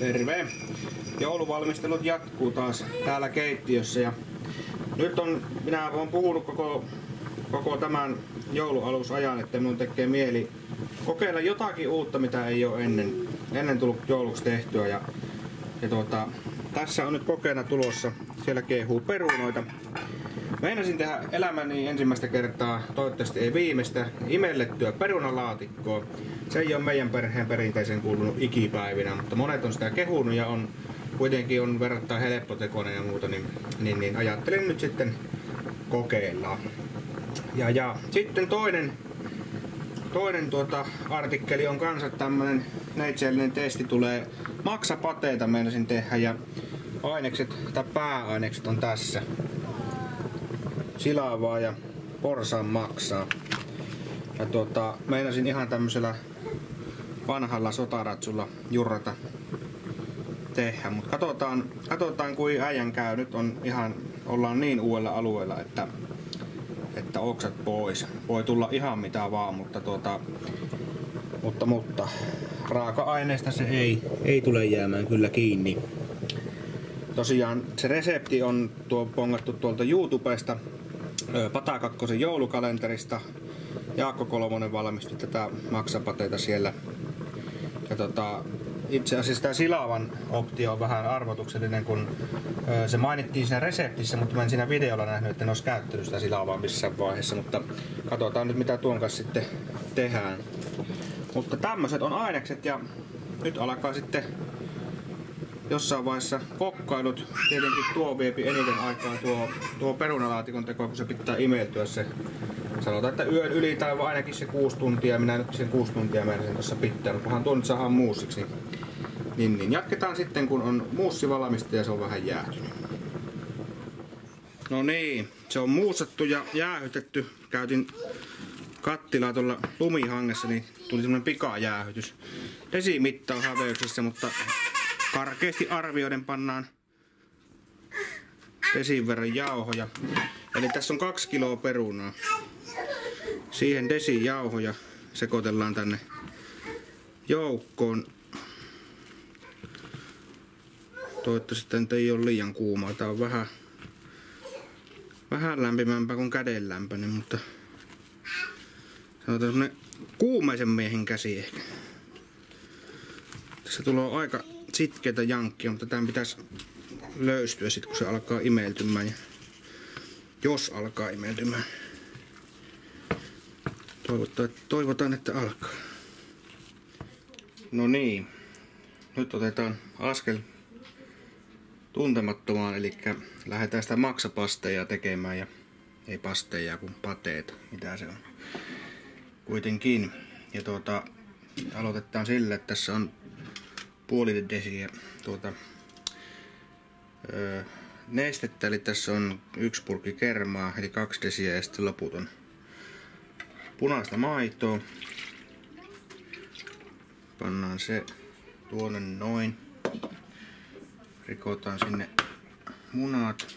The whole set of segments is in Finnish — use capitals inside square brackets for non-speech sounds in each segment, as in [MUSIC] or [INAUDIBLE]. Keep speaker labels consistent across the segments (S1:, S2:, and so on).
S1: Terve! Jouluvalmistelut jatkuu taas täällä keittiössä ja nyt on, minä olen puhunut koko, koko tämän joulualusajan, että minun tekee mieli kokeilla jotakin uutta, mitä ei ole ennen, ennen tullut jouluksi tehtyä. Ja, ja tuota, tässä on nyt kokeena tulossa, siellä kehuu perunoita. Meinasin tehdä elämäni ensimmäistä kertaa, toivottavasti ei viimeistä, imellettyä perunalaatikkoa. Se ei ole meidän perheen perinteisen kuulunut ikipäivinä, mutta monet on sitä kehunut ja on kuitenkin on verrattain helppotekoinen ja muuta, niin, niin, niin ajattelin nyt sitten kokeilla. Ja, ja sitten toinen, toinen tuota artikkeli on kanssa tämmönen neitsellinen testi tulee maksapateita meinasin tehdä ja ainekset tai pääainekset on tässä. Silavaa ja porsaan maksaa. Ja tuota, meinasin ihan tämmöisellä vanhalla sotaratsulla jurrata tehdä, mutta katsotaan, katsotaan kuin äijän käy. Nyt on ihan, ollaan niin uudella alueella, että, että oksat pois. Voi tulla ihan mitä vaan, mutta tuota, mutta, mutta raaka-aineesta se ei, ei tule jäämään kyllä kiinni. Tosiaan se resepti on tuo pongattu tuolta YouTubesta, Patakakkosen joulukalenterista. Jaakko Kolomonen valmisti tätä maksapateita siellä. Ja tota, itse asiassa tämä silavan optio on vähän arvotuksellinen, kun se mainittiin siinä reseptissä, mutta mä en siinä videolla nähnyt, että ne olisi käyttänyt sitä silavaa missään vaiheessa, mutta katsotaan nyt mitä tuon kanssa sitten tehdään. Mutta tämmöiset on ainekset ja nyt alkaa sitten jossain vaiheessa kokkailut. Tietenkin tuo viepi eniten aikaa tuo, tuo perunalaatikon teko, kun se pitää imeltyä se. Sanotaan, että yön yli tai ainakin se kuusi tuntia. Minä nyt sen kuusi tuntia sen tuossa pitää, kunhan tuon nyt saadaan muusiksi. Niin, niin, niin, jatketaan sitten, kun on muussi valmista ja se on vähän jäätynyt. No niin, se on muusattu ja jäähytetty. Käytin kattilaa tuolla lumihangessa, niin tuli semmonen pikajäähytys. Desimitta on häveyksessä, mutta karkeasti arvioiden pannaan desin verran jauhoja. Eli tässä on kaksi kiloa perunaa. Siihen desin jauhoja sekoitellaan tänne joukkoon. Toivottavasti tämä ei ole liian kuumaa. Tää on vähän, vähän lämpimämpää kuin kädenlämpöinen, mutta sanotaan semmonen kuumeisen miehen käsi ehkä. Tässä tulee aika sitkeitä jankkia, mutta tämän pitäisi löystyä sitten kun se alkaa imeltymään. Ja jos alkaa imeltymään. Toivotaan, toivotaan, että alkaa. No niin. Nyt otetaan askel tuntemattomaan, eli lähdetään sitä maksapasteja tekemään ja ei pasteja kuin pateet, mitä se on. Kuitenkin. Ja tuota, aloitetaan sillä, että tässä on puoli desiä tuota, öö, nestettä, eli tässä on yksi purkki kermaa, eli kaksi desiä ja sitten loput on punaista maitoa. Pannaan se tuonne noin. Rikotaan sinne munat.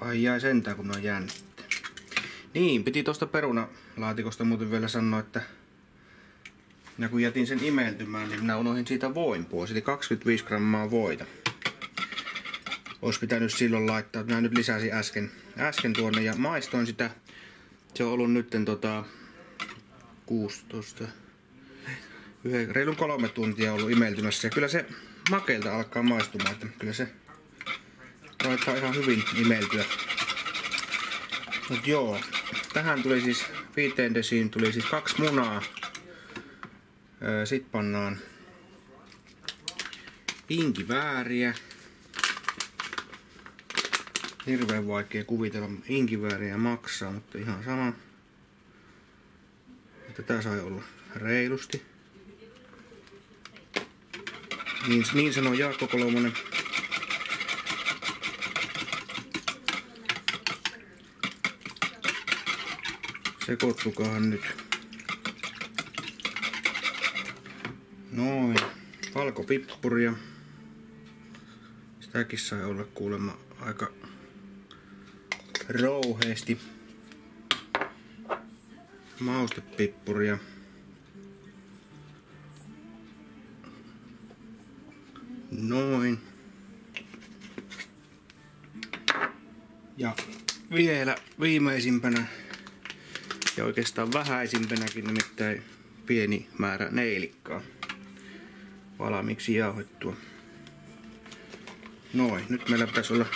S1: Ai jäi sentään kun on jäänyt. Niin, piti tuosta perunalaatikosta muuten vielä sanoa, että ja kun jätin sen imeltymään, niin minä unohdin siitä voin pois, eli 25 grammaa voita. Olisi pitänyt silloin laittaa, minä nyt lisäsin äsken, äsken tuonne ja maistoin sitä. Se on ollut nytten tota 16, reilun kolme tuntia ollut imeltymässä ja kyllä se makeilta alkaa maistumaan, että kyllä se koettaa ihan hyvin imeltyä. Mut joo, tähän tuli siis viiteen desiin tuli siis kaksi munaa. Sitten pannaan inkivääriä. Hirveän vaikea kuvitella inkivääriä maksaa, mutta ihan sama. Tätä sai olla reilusti. Niin, niin sanoo Jaakko Kolomonen. Sekoittukahan nyt. Noin. Valkopippuria. Sitäkin sai olla kuulemma aika rouheesti. maustepippuria. Noin. Ja vielä viimeisimpänä ja oikeastaan vähäisimpänäkin nimittäin pieni määrä neilikkaa valmiiksi jauhettua. Noin, nyt meillä pitäisi olla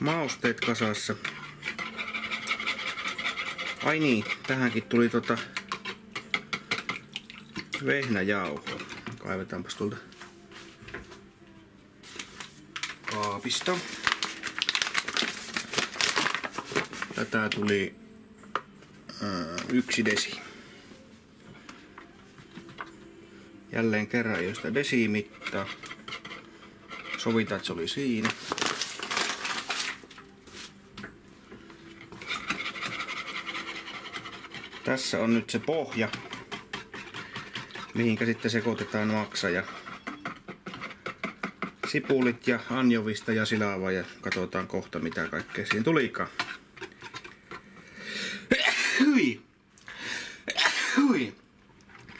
S1: mausteet kasassa. Ai niin, tähänkin tuli tota vehnäjauhoa. Kaivetaanpas tuolta kaapista. Tätä tuli yksi desi. Jälleen kerran josta desimittaa. Sovitaan, että se oli siinä. Tässä on nyt se pohja, mihinkä sitten sekoitetaan maksa ja sipulit ja anjovista ja silavaa ja katsotaan kohta mitä kaikkea siinä tulikaan.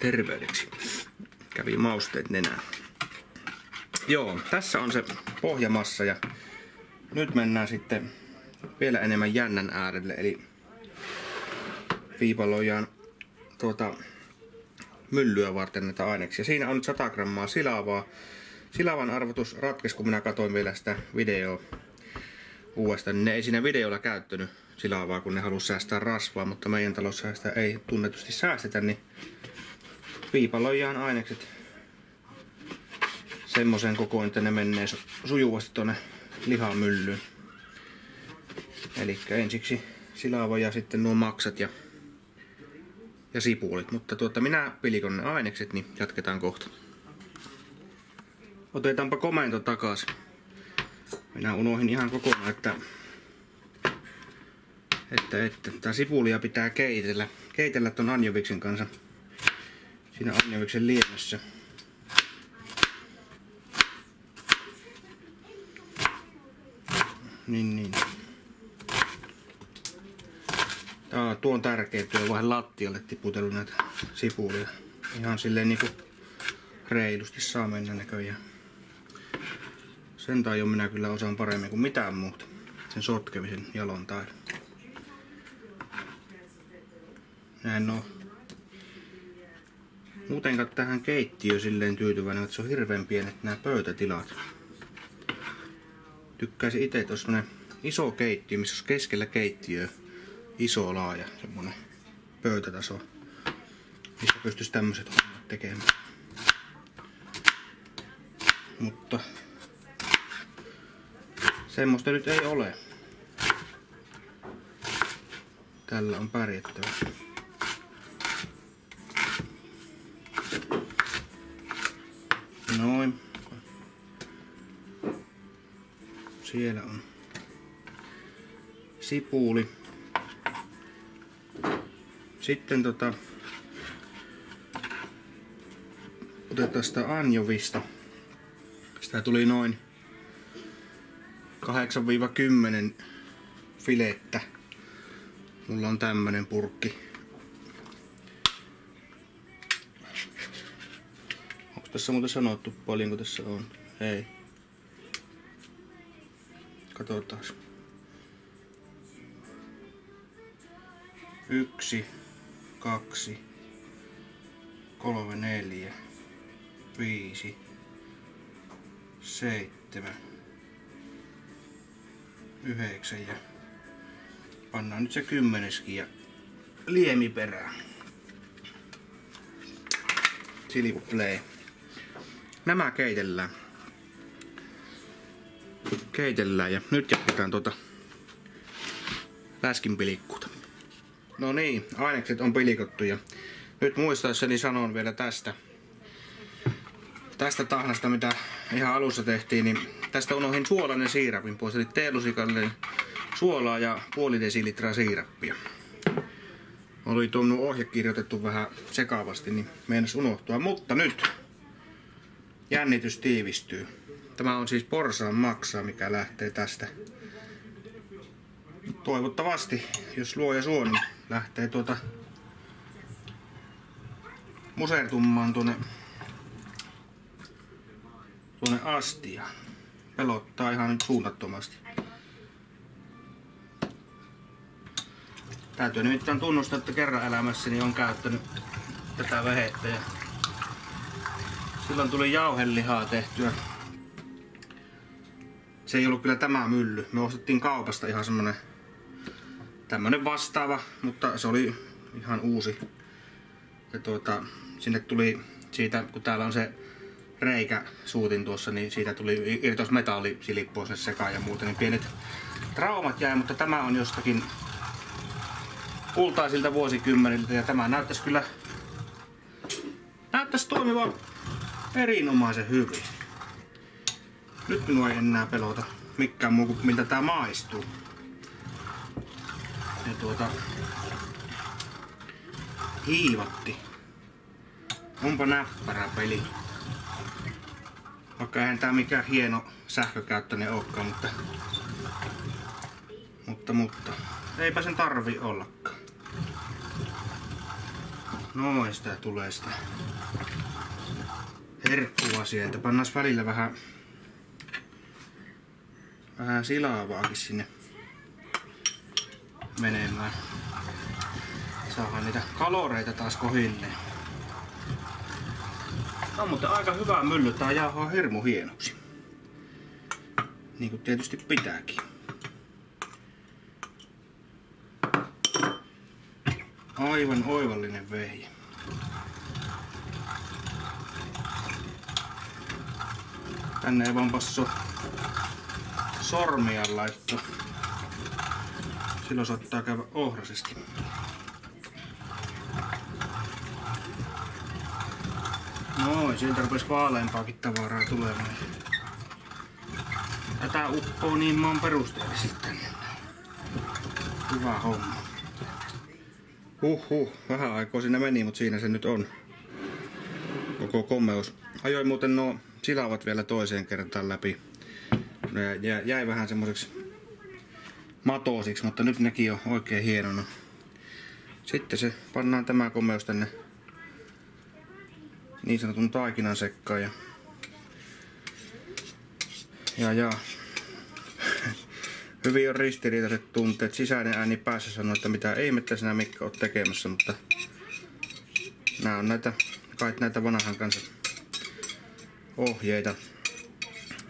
S1: Terveydeksi. Kävi mausteet nenään. Joo, tässä on se pohjamassa ja nyt mennään sitten vielä enemmän jännän äärelle, eli viipaloidaan tuota myllyä varten näitä aineksia. Siinä on nyt 100 grammaa silavaa. Silavan arvotus ratkesi, kun minä katsoin vielä sitä videoa uudestaan. Ne ei siinä videolla käyttänyt silavaa, kun ne halusi säästää rasvaa, mutta meidän talossa sitä ei tunnetusti säästetä, niin viipaloidaan ainekset semmoisen kokoon, että ne menee sujuvasti tuonne lihamyllyyn. Eli ensiksi silava ja sitten nuo maksat ja, ja sipulit. Mutta tuota, minä pilikon ne ainekset, niin jatketaan kohta. Otetaanpa komento takas. Minä unohin ihan kokonaan, että, että, että tämä sipulia pitää keitellä. Keitellä ton anjoviksen kanssa. Siinä anjoviksen liemessä. Niin, niin. Tää on tuon tärkeä työ vähän lattialle tiputellut näitä sipulia. Ihan silleen niinku reilusti saa mennä näköjään. Sen jo minä kyllä osaan paremmin kuin mitään muuta. Sen sotkemisen jalon taidon. Näin on. Muutenkaan tähän keittiö silleen tyytyväinen, että se on hirveän pienet nämä pöytätilat tykkäisin itse, että olisi iso keittiö, missä olisi keskellä keittiö iso laaja semmonen pöytätaso, missä pystyisi tämmöiset hommat tekemään. Mutta semmoista nyt ei ole. Tällä on pärjättävä. Noin. Siellä on sipuli. Sitten tota, otetaan sitä anjovista. Sitä tuli noin 8-10 filettä. Mulla on tämmönen purkki. Tässä muuten sanottu paljonko tässä on? Ei. Katsotaan. Yksi, kaksi, kolme, neljä, viisi, seitsemän, yhdeksän ja pannaan nyt se kymmeneskin ja liemi perään. Silipplay. Nämä keitellään keitellään ja nyt jatketaan tuota läskin pilikkuuta. No niin, ainekset on pilikottu ja nyt muistaessani sanon vielä tästä tästä tahnasta mitä ihan alussa tehtiin, niin tästä unohin suolainen siirapin pois, eli teelusikalle suolaa ja puoli desilitraa siirappia. Oli tuon ohje kirjoitettu vähän sekaavasti, niin meinas unohtua, mutta nyt jännitys tiivistyy. Tämä on siis porsaan maksaa, mikä lähtee tästä. Toivottavasti, jos luo ja suo, niin lähtee tuota musertumaan tuonne tuonne astia. Pelottaa ihan suunnattomasti. Täytyy nimittäin tunnustaa, että kerran elämässäni on käyttänyt tätä vehettä ja silloin tuli jauhelihaa tehtyä. Se ei ollut kyllä tämä mylly. Me ostettiin kaupasta ihan semmonen tämmönen vastaava, mutta se oli ihan uusi. Ja tuota, sinne tuli siitä, kun täällä on se reikä suutin tuossa, niin siitä tuli irtos metallisilippoa sinne sekaan ja muuten, niin pienet traumat jäi, mutta tämä on jostakin kultaisilta vuosikymmeniltä ja tämä näyttäisi kyllä näyttäisi toimivan erinomaisen hyvin. Nyt minua ei enää pelota mikään muu kuin miltä tää maistuu. Ja tuota... Hiivatti. Onpa näppärä peli. Vaikka eihän tää mikään hieno sähkökäyttöinen olekaan, mutta... Mutta, mutta... Eipä sen tarvi ollakaan. Noin sitä tulee sitä herkkua sieltä. Pannaan välillä vähän vähän silaavaakin sinne menemään. Saadaan niitä kaloreita taas kohilleen. On muuten aika hyvä mylly. Tää jauhaa hirmu hienoksi. Niin kuin tietysti pitääkin. Aivan oivallinen vehje. Tänne ei vaan passo sormia laittaa. Silloin saattaa käydä ohrasesti. Noin, sieltä rupes vaaleampaakin tavaraa tulemaan. Tätä uppoo niin maan perusteellisesti tänne. Hyvä homma. Huhhuh, vähän aikaa siinä meni, mutta siinä se nyt on. Koko komeus. Ajoin muuten nuo silavat vielä toiseen kertaan läpi. Ne jäi, vähän semmoiseksi matoosiksi, mutta nyt nekin on oikein hienona. Sitten se pannaan tämä komeus tänne niin sanotun taikinan sekkaan ja ja, ja. [LAUGHS] Hyvin on ristiriitaiset tunteet. Sisäinen ääni päässä sanoo, että mitä ei mettä sinä Mikko oot tekemässä, mutta nämä on näitä, kai näitä vanhan kanssa ohjeita.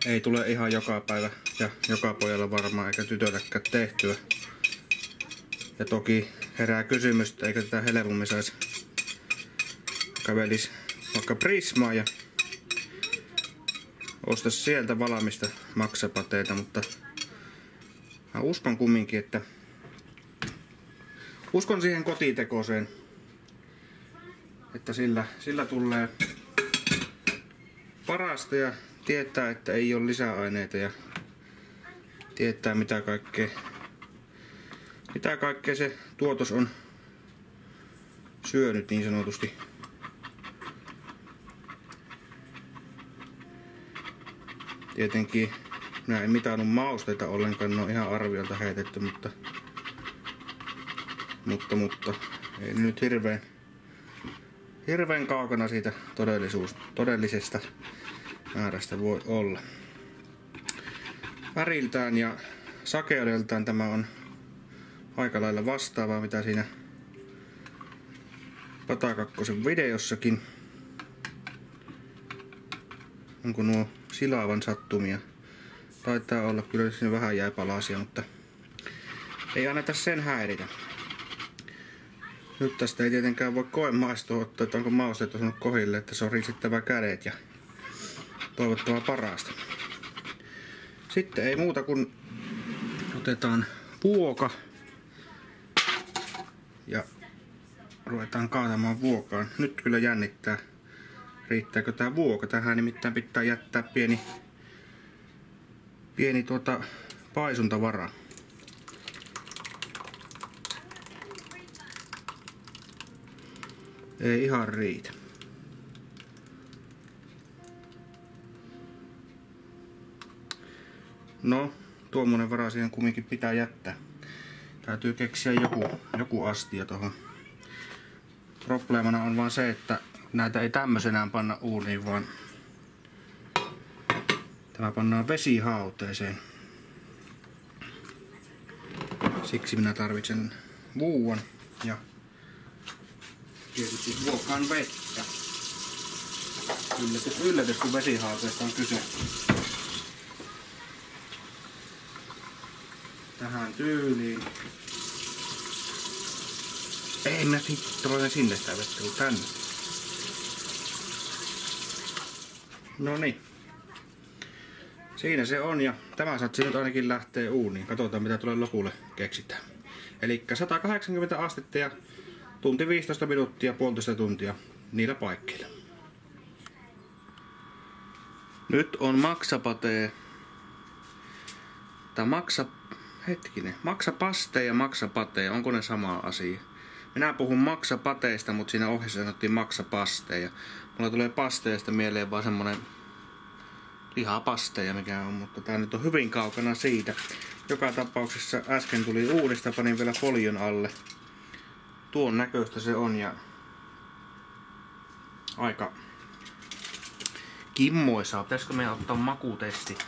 S1: Ei tule ihan joka päivä ja joka pojalla varmaan eikä tytölläkään tehtyä. Ja toki herää kysymys, että eikö tätä helpommin saisi kävelis vaikka Prismaa ja osta sieltä valamista maksapateita, mutta mä uskon kumminkin, että uskon siihen kotitekoiseen, että sillä, sillä tulee parasta ja tietää, että ei ole lisäaineita ja tietää mitä kaikkea, mitä kaikkea se tuotos on syönyt niin sanotusti. Tietenkin minä en mitannut mausteita ollenkaan, ne on ihan arviolta heitetty, mutta, mutta, mutta ei nyt hirveän, hirveän kaukana siitä todellisuus, todellisesta määrästä voi olla. Väriltään ja sakeudeltaan tämä on aika lailla vastaavaa, mitä siinä Patakakkosen videossakin. Onko nuo silaavan sattumia? Taitaa olla, kyllä siinä vähän jäi palasia, mutta ei anneta sen häiritä. Nyt tästä ei tietenkään voi koemaistoa ottaa, että onko mausteet osunut kohille, että se on riisittävä kädet ja toivottavaa parasta. Sitten ei muuta kuin otetaan vuoka ja ruvetaan kaatamaan vuokaan. Nyt kyllä jännittää, riittääkö tämä vuoka. Tähän nimittäin pitää jättää pieni, pieni tuota paisuntavara. Ei ihan riitä. No, tuommoinen vara siihen kumminkin pitää jättää. Täytyy keksiä joku, joku astia tuohon. Probleemana on vaan se, että näitä ei tämmöisenään panna uuniin, vaan tämä pannaan vesihauteeseen. Siksi minä tarvitsen vuuan ja tietysti vuokaan vettä. Yllätys, yllätys kun vesihauteesta on kyse. Tähän tyyliin. Ei minä hittoinen sinne sitä vettä, tänne. No niin. Siinä se on ja tämä satsi nyt ainakin lähtee uuniin. Katsotaan mitä tulee lopulle keksitään. Eli 180 astetta ja tunti 15 minuuttia, puolitoista tuntia niillä paikkeilla. Nyt on maksapatee. Tai maksa... Hetkinen. Maksapaste ja maksapatee. Onko ne sama asia? Minä puhun maksapateista, mutta siinä ohjeessa sanottiin maksapasteja. Mulla tulee pasteista mieleen vaan semmonen lihapasteja, mikä on, mutta tää nyt on hyvin kaukana siitä. Joka tapauksessa äsken tuli uudesta, panin vielä folion alle. Tuon näköistä se on ja aika kimmoisaa. Pitäisikö meidän ottaa makutesti?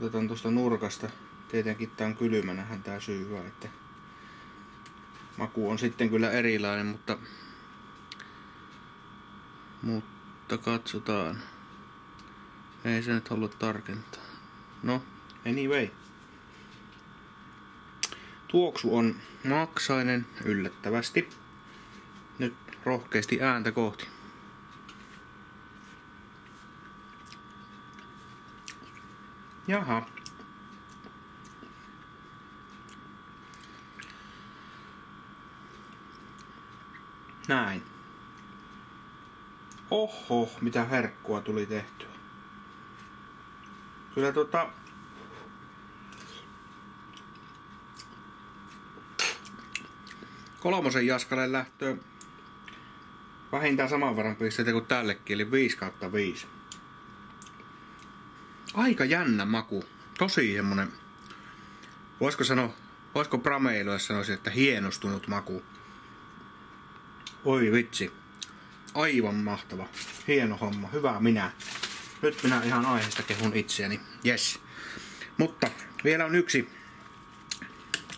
S1: Otetaan tuosta nurkasta. Tietenkin tää on kylmänähän tää syyvä, että maku on sitten kyllä erilainen, mutta mutta katsotaan. Ei se nyt halua tarkentaa. No, anyway. Tuoksu on maksainen yllättävästi. Nyt rohkeasti ääntä kohti. Jaha. Näin. Oho, mitä herkkua tuli tehtyä. Kyllä tota... Kolmosen Jaskalle lähtöä vähintään saman verran pisteitä kuin tällekin, eli 5 kautta 5. Aika jännä maku. Tosi semmonen, voisiko sanoa, voisiko Prameilo, jos sanoisin, että hienostunut maku. Oi vitsi. Aivan mahtava. Hieno homma. Hyvä minä. Nyt minä ihan aiheesta kehun itseäni. Yes. Mutta vielä on yksi.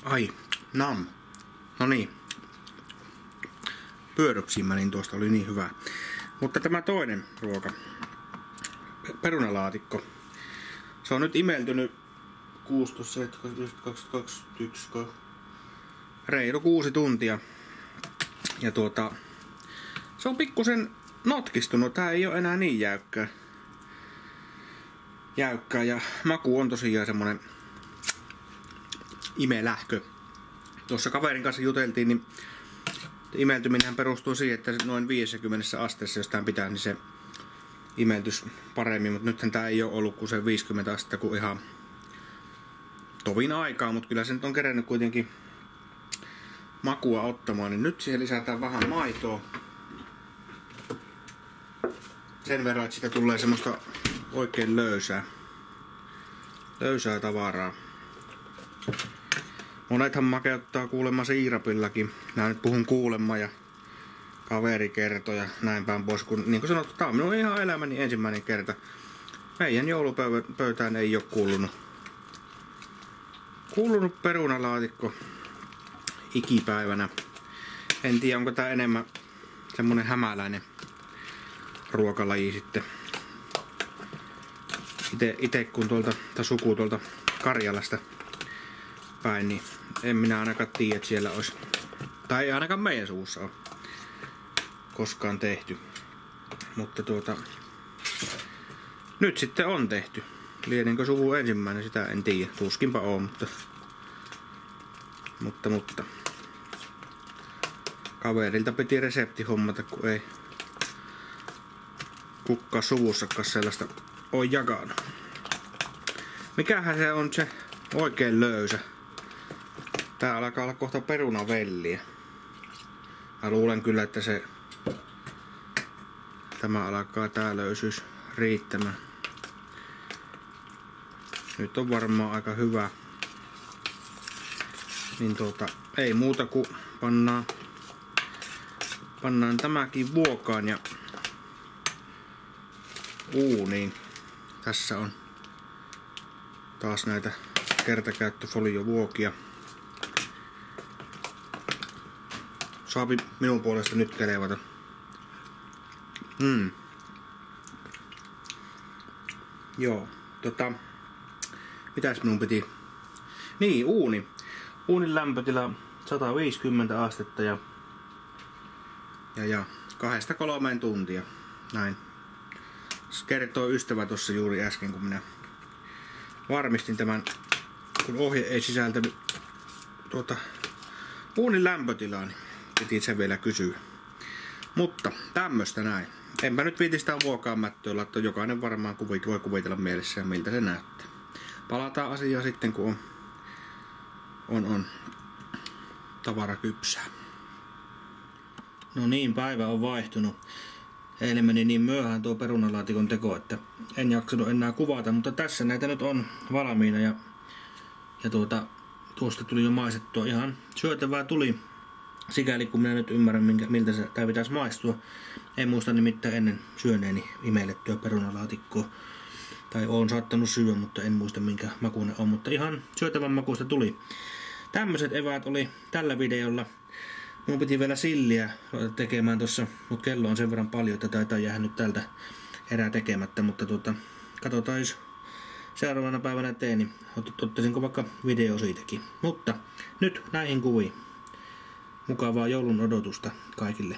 S1: Ai, nam. No niin. Pyörryksiin menin tuosta, oli niin hyvä. Mutta tämä toinen ruoka. Perunalaatikko. Se on nyt imeltynyt 16, 17, 21, reilu kuusi tuntia. Ja tuota, se on pikkusen notkistunut. Tää ei ole enää niin jäykkää. Jäykkää ja maku on tosiaan semmonen imelähkö. Tuossa kaverin kanssa juteltiin, niin imeltyminen perustuu siihen, että noin 50 asteessa, jos tämän pitää, niin se imeltys paremmin, mutta nythän tämä ei ole ollut kuin se 50 astetta kuin ihan tovin aikaa, mutta kyllä se nyt on kerennyt kuitenkin makua ottamaan, niin nyt siihen lisätään vähän maitoa. Sen verran, että siitä tulee semmoista oikein löysää, löysää tavaraa. Monethan makeuttaa kuulemma siirapillakin. Mä nyt puhun kuulemma ja kaveri kertoi ja näin päin pois. Kun, niin kuin sanottu, tämä on minun ihan elämäni ensimmäinen kerta. Meidän joulupöytään ei ole kuulunut, kuulunut perunalaatikko ikipäivänä. En tiedä, onko tämä enemmän semmonen hämäläinen ruokalaji sitten. Ite, ite kun tuolta, tai suku tuolta Karjalasta päin, niin en minä ainakaan tiedä, että siellä olisi, tai ei ainakaan meidän suussa ole koskaan tehty. Mutta tuota, nyt sitten on tehty. Lienenkö suvu ensimmäinen, sitä en tiedä. Tuskinpa on, mutta, mutta, mutta. Kaverilta piti resepti hommata, kun ei kukka suvussakaan sellaista ole jakanut. Mikähän se on se oikein löysä? Tää alkaa olla kohta perunavelliä. Mä luulen kyllä, että se tämä alkaa tää löysyys riittämään. Nyt on varmaan aika hyvä niin tuota, ei muuta kuin pannaan, pannaan tämäkin vuokaan ja uuniin. Tässä on taas näitä kertakäyttöfoliovuokia. Saapi minun puolesta nyt kelevata. Mm. Joo, tota... Mitäs minun piti? Niin, uuni. Uunin lämpötila 150 astetta ja... Ja, ja kahdesta kolmeen tuntia. Näin. Se kertoo ystävä tuossa juuri äsken, kun minä varmistin tämän, kun ohje ei sisältänyt tuota uunin lämpötilaa, niin piti se vielä kysyä. Mutta tämmöstä näin. Enpä nyt viiti sitä vuokaanmättöä että jokainen varmaan kuvit, voi kuvitella mielessään miltä se näyttää. Palataan asiaan sitten kun on, on, on tavara kypsää. No niin, päivä on vaihtunut. Eilen meni niin myöhään tuo perunalaatikon teko, että en jaksanut enää kuvata, mutta tässä näitä nyt on valmiina ja, ja tuota, tuosta tuli jo maisettua ihan syötävää tuli. Sikäli kun minä nyt ymmärrän, minkä, miltä se tämä pitäisi maistua. En muista nimittäin ennen syöneeni imellettyä perunalaatikkoa. Tai oon saattanut syödä, mutta en muista minkä makuinen on. Mutta ihan syötävän makuista tuli. Tämmöiset eväät oli tällä videolla. Mun piti vielä silliä tekemään tossa, mutta kello on sen verran paljon, että taitaa jäädä nyt tältä erää tekemättä, mutta tuota, katsotaan jos seuraavana päivänä teen, niin ottaisinko vaikka video siitäkin. Mutta nyt näihin kuviin. Mukavaa joulun odotusta kaikille.